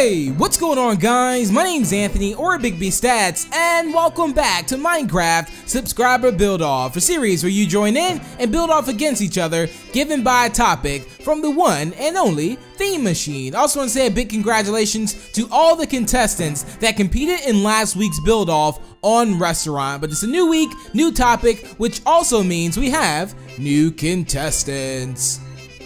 Hey, what's going on guys? My name's Anthony or Big B Stats and welcome back to Minecraft Subscriber Build Off, a series where you join in and build off against each other given by a topic from the one and only Theme Machine. Also want to say a big congratulations to all the contestants that competed in last week's build off on Restaurant, but it's a new week, new topic, which also means we have new contestants.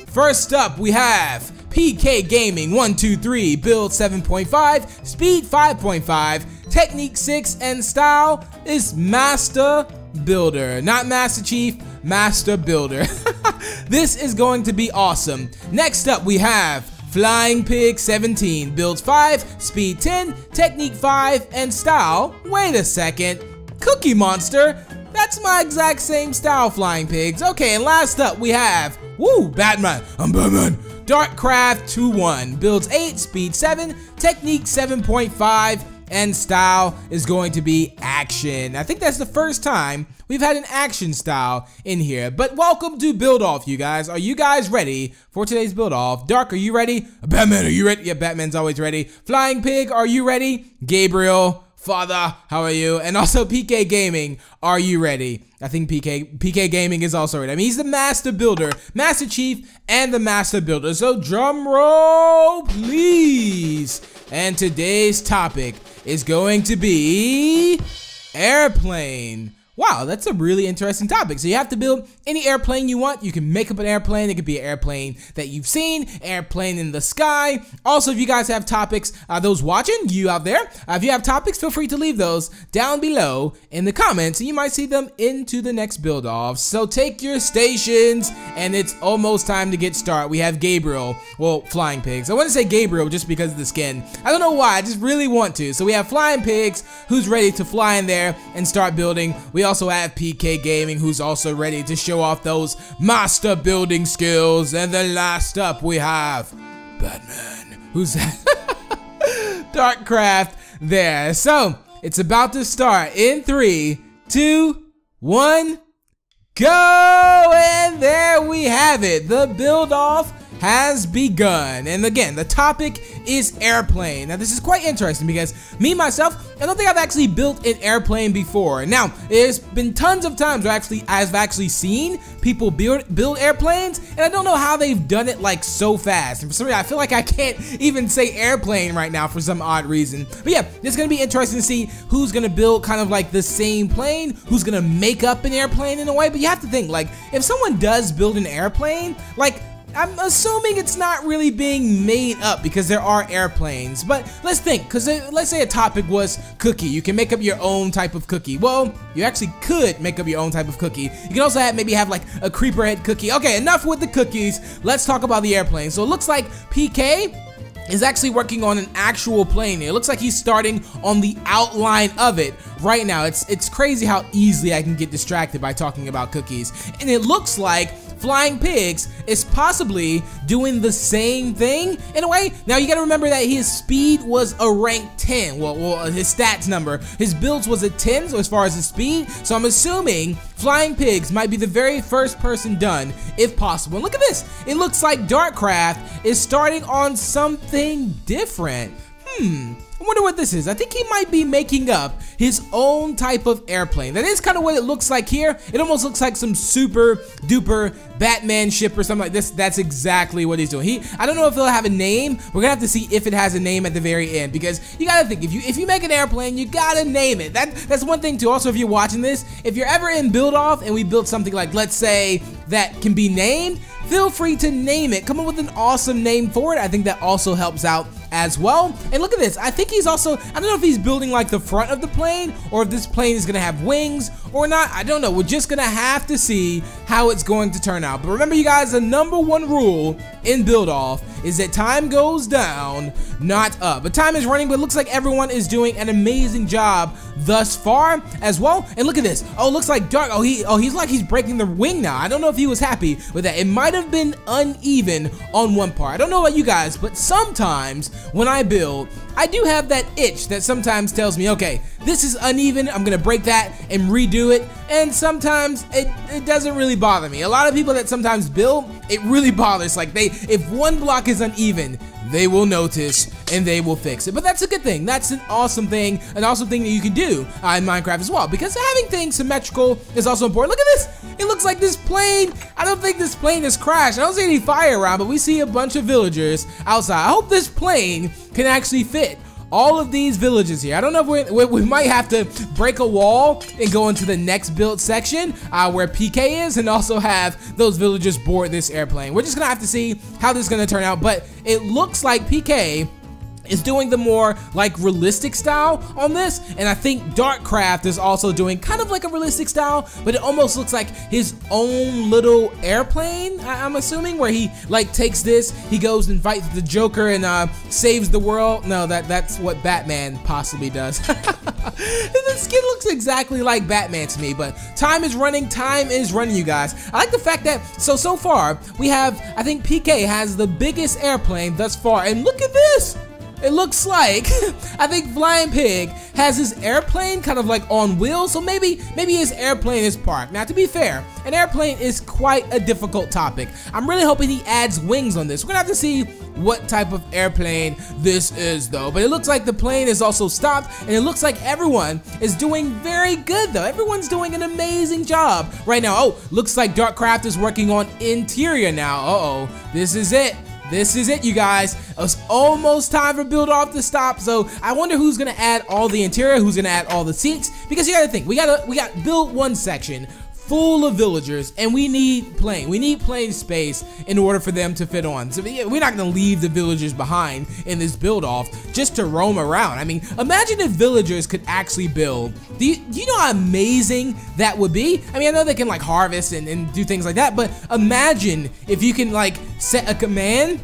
First up, we have PK Gaming 123, build 7.5, speed 5.5, technique 6, and style is Master Builder. Not Master Chief, Master Builder. this is going to be awesome. Next up, we have Flying Pig 17, builds 5, speed 10, technique 5, and style. Wait a second. Cookie Monster? That's my exact same style, Flying Pigs. Okay, and last up, we have Woo, Batman. I'm Batman. Darkcraft 2-1, builds 8, speed 7, technique 7.5, and style is going to be action. I think that's the first time we've had an action style in here. But welcome to Build Off, you guys. Are you guys ready for today's Build Off? Dark, are you ready? Batman, are you ready? Yeah, Batman's always ready. Flying Pig, are you ready? Gabriel, Father, how are you? And also PK Gaming, are you ready? I think PK PK Gaming is also ready. I mean, he's the master builder, Master Chief, and the master builder. So drum roll, please. And today's topic is going to be airplane. Wow, that's a really interesting topic. So you have to build any airplane you want. You can make up an airplane. It could be an airplane that you've seen, airplane in the sky. Also, if you guys have topics, uh, those watching, you out there, uh, if you have topics, feel free to leave those down below in the comments. And you might see them into the next build off. So take your stations, and it's almost time to get started. We have Gabriel, well, Flying Pigs. I want to say Gabriel just because of the skin. I don't know why, I just really want to. So we have Flying Pigs, who's ready to fly in there and start building. We also have PK Gaming, who's also ready to show off those master building skills. And then last up, we have Batman, who's Darkcraft there. So it's about to start in three, two, one, go! And there we have it. The build off has begun. And again, the topic is airplane. Now, this is quite interesting because me, myself, I don't think I've actually built an airplane before. Now, there's been tons of times where actually I've actually seen people build build airplanes, and I don't know how they've done it like so fast. And for some reason, I feel like I can't even say airplane right now for some odd reason. But yeah, it's gonna be interesting to see who's gonna build kind of like the same plane, who's gonna make up an airplane in a way. But you have to think, like, if someone does build an airplane, like, I'm assuming it's not really being made up because there are airplanes. But let's think, because uh, let's say a topic was cookie. You can make up your own type of cookie. Well, you actually could make up your own type of cookie. You can also have, maybe have like a creeper head cookie. Okay, enough with the cookies. Let's talk about the airplane. So it looks like PK is actually working on an actual plane. It looks like he's starting on the outline of it right now. It's it's crazy how easily I can get distracted by talking about cookies. And it looks like Flying Pigs is possibly doing the same thing in a way. Now you gotta remember that his speed was a rank 10. Well, well his stats number. His builds was a 10 so as far as his speed. So I'm assuming Flying Pigs might be the very first person done if possible. And look at this. It looks like Darkcraft is starting on something different. Hmm. I wonder what this is. I think he might be making up his own type of airplane. That is kind of what it looks like here. It almost looks like some super duper Batman ship or something like this. That's exactly what he's doing. He, I don't know if he'll have a name. We're gonna have to see if it has a name at the very end because you gotta think if you if you make an airplane, you gotta name it. That that's one thing too. Also, if you're watching this, if you're ever in build off and we build something like let's say that can be named, feel free to name it. Come up with an awesome name for it. I think that also helps out as well. And look at this. I think he's also, I don't know if he's building like the front of the plane or if this plane is going to have wings or not. I don't know. We're just going to have to see how it's going to turn out. But remember you guys, the number one rule in build off is that time goes down, not up. But time is running, but it looks like everyone is doing an amazing job thus far as well. And look at this. Oh, looks like Dark. Oh, he oh he's like he's breaking the wing now. I don't know if he was happy with that. It might have been uneven on one part. I don't know about you guys, but sometimes when I build, I do have that itch that sometimes tells me, okay, this is uneven, I'm gonna break that and redo it, and sometimes it, it doesn't really bother me. A lot of people that sometimes build, it really bothers, like they, if one block is uneven, they will notice and they will fix it. But that's a good thing. That's an awesome thing, an awesome thing that you can do uh, in Minecraft as well. Because having things symmetrical is also important. Look at this. It looks like this plane. I don't think this plane has crashed. I don't see any fire around, but we see a bunch of villagers outside. I hope this plane can actually fit all of these villages here. I don't know if we, we might have to break a wall and go into the next build section uh, where PK is and also have those villagers board this airplane. We're just gonna have to see how this is gonna turn out, but it looks like PK is doing the more like realistic style on this. And I think Darkcraft is also doing kind of like a realistic style but it almost looks like his own little airplane I am assuming where he like takes this he goes and fights the Joker and uh, saves the world. No that that's what Batman possibly does. The skin looks exactly like Batman to me but time is running time is running you guys. I like the fact that so so far we have I think PK has the biggest airplane thus far. And look at this it looks like, I think Flying Pig has his airplane kind of like on wheels, so maybe maybe his airplane is parked. Now, to be fair, an airplane is quite a difficult topic. I'm really hoping he adds wings on this. We're gonna have to see what type of airplane this is though. But it looks like the plane is also stopped and it looks like everyone is doing very good though. Everyone's doing an amazing job right now. Oh, looks like Darkcraft is working on interior now. Uh-oh, this is it. This is it, you guys. It's almost time for build off the stop. So I wonder who's gonna add all the interior, who's gonna add all the seats. Because you gotta think, we gotta we got build one section full of villagers and we need plane. We need plane space in order for them to fit on. So we're not gonna leave the villagers behind in this build off just to roam around. I mean, imagine if villagers could actually build. Do you, do you know how amazing that would be? I mean, I know they can like harvest and, and do things like that, but imagine if you can like set a command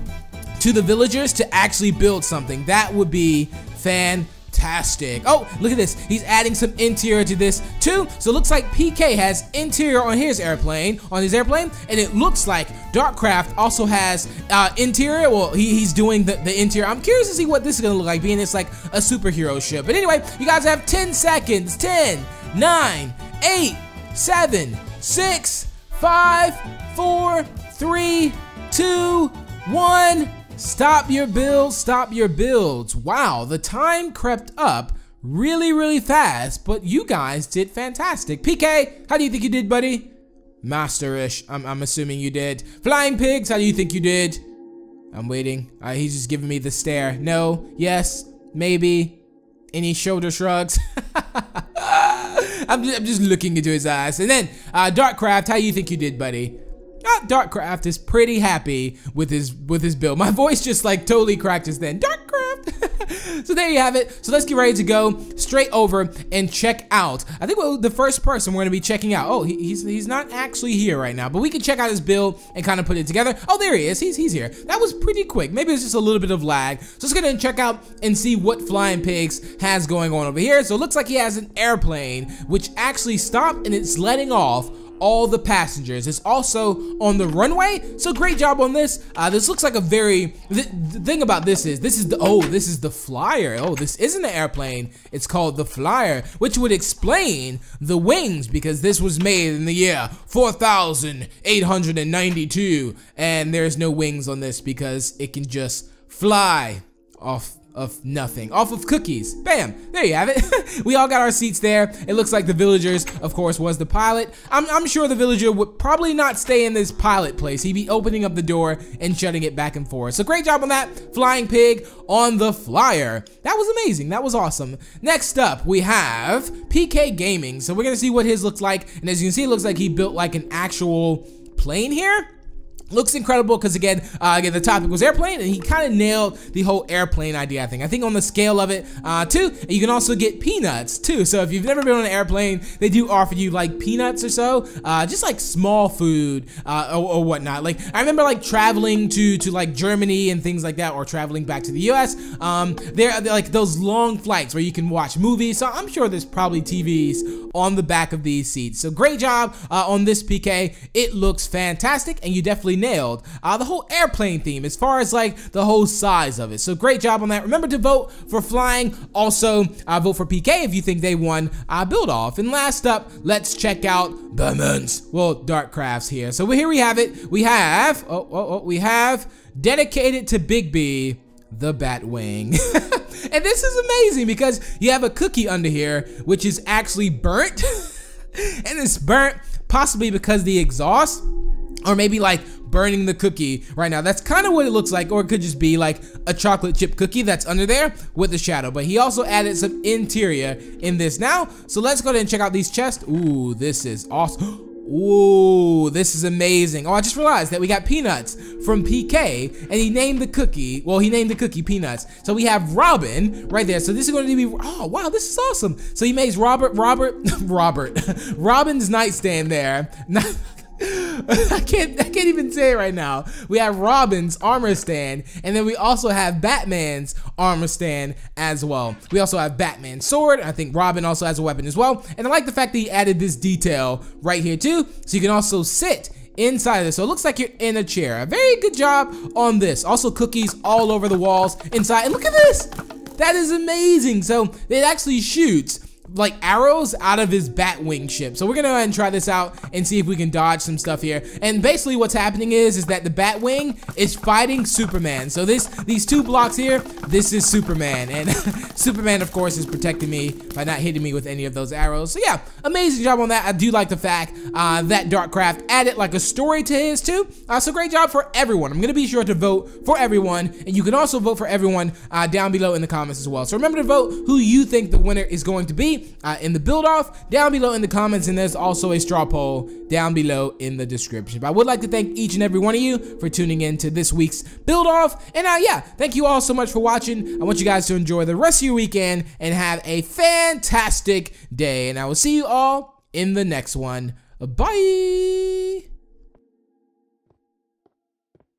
to the villagers to actually build something. That would be fantastic fantastic. Oh, look at this. He's adding some interior to this too. So it looks like PK has interior on his airplane, on his airplane, and it looks like Darkcraft also has uh, interior. Well, he, he's doing the, the interior. I'm curious to see what this is gonna look like, being it's like a superhero ship. But anyway, you guys have 10 seconds. 10, 9, 8, 7, 6, 5, 4, 3, 2, 1. Stop your builds, stop your builds. Wow, the time crept up really, really fast, but you guys did fantastic. PK, how do you think you did, buddy? Masterish, I'm, I'm assuming you did. Flying Pigs, how do you think you did? I'm waiting. Uh, he's just giving me the stare. No, yes, maybe. Any shoulder shrugs? I'm, just, I'm just looking into his eyes. And then, uh, Darkcraft, how do you think you did, buddy? Darkcraft is pretty happy with his with his build. My voice just like totally cracked just then. Darkcraft. so there you have it. So let's get ready to go straight over and check out. I think well, the first person we're gonna be checking out. Oh, he, he's he's not actually here right now, but we can check out his build and kind of put it together. Oh, there he is. He's he's here. That was pretty quick. Maybe it's just a little bit of lag. So let's go in and check out and see what Flying Pigs has going on over here. So it looks like he has an airplane which actually stopped and it's letting off all the passengers. It's also on the runway, so great job on this. Uh, this looks like a very, the, the, thing about this is, this is the, oh, this is the Flyer. Oh, this isn't an airplane. It's called the Flyer, which would explain the wings because this was made in the year 4892 and there's no wings on this because it can just fly off of nothing. Off of cookies. Bam! There you have it. we all got our seats there. It looks like the villagers, of course, was the pilot. I'm, I'm sure the villager would probably not stay in this pilot place. He'd be opening up the door and shutting it back and forth. So great job on that. Flying Pig on the flyer. That was amazing. That was awesome. Next up, we have PK Gaming. So we're to see what his looks like. And as you can see, it looks like he built like an actual plane here. Looks incredible because again, uh, again, the topic was airplane, and he kind of nailed the whole airplane idea. I think. I think on the scale of it, uh, too. you can also get peanuts too. So if you've never been on an airplane, they do offer you like peanuts or so, uh, just like small food uh, or, or, whatnot. Like I remember like traveling to to like Germany and things like that, or traveling back to the U.S. Um, there, like those long flights where you can watch movies. So I'm sure there's probably TVs on the back of these seats. So great job uh, on this PK. It looks fantastic, and you definitely nailed uh, the whole airplane theme as far as like the whole size of it. So great job on that. Remember to vote for flying. Also, uh, vote for PK if you think they won uh, build off. And last up, let's check out the Batman's, well, Darkcraft's here. So here we have it. We have, oh, oh, oh we have dedicated to Big B, the Batwing. and this is amazing because you have a cookie under here, which is actually burnt. and it's burnt possibly because the exhaust or maybe like burning the cookie right now. That's kind of what it looks like, or it could just be like a chocolate chip cookie that's under there with the shadow. But he also added some interior in this now. So let's go ahead and check out these chests. Ooh, this is awesome. Ooh, this is amazing. Oh, I just realized that we got Peanuts from PK, and he named the cookie, well, he named the cookie Peanuts. So we have Robin right there. So this is going to be, oh, wow, this is awesome. So he makes Robert, Robert, Robert, Robin's nightstand there. I can't I can't even say it right now. We have Robin's armor stand, and then we also have Batman's armor stand as well. We also have Batman's sword. I think Robin also has a weapon as well. And I like the fact that he added this detail right here too, so you can also sit inside of this. So it looks like you're in a chair. A very good job on this. Also cookies all over the walls inside. And look at this. That is amazing. So it actually shoots like arrows out of his Batwing ship. So we're gonna go ahead and try this out and see if we can dodge some stuff here. And basically what's happening is is that the Batwing is fighting Superman. So this these two blocks here, this is Superman. And Superman of course is protecting me by not hitting me with any of those arrows. So yeah, amazing job on that. I do like the fact uh, that Darkcraft added like a story to his too. Uh, so great job for everyone. I'm gonna be sure to vote for everyone. And you can also vote for everyone uh, down below in the comments as well. So remember to vote who you think the winner is going to be uh, in the build off down below in the comments. And there's also a straw poll down below in the description. But I would like to thank each and every one of you for tuning in to this week's build off. And uh, yeah, thank you all so much for watching. I want you guys to enjoy the rest of your weekend and have a fantastic day. And I will see you all in the next one. Bye.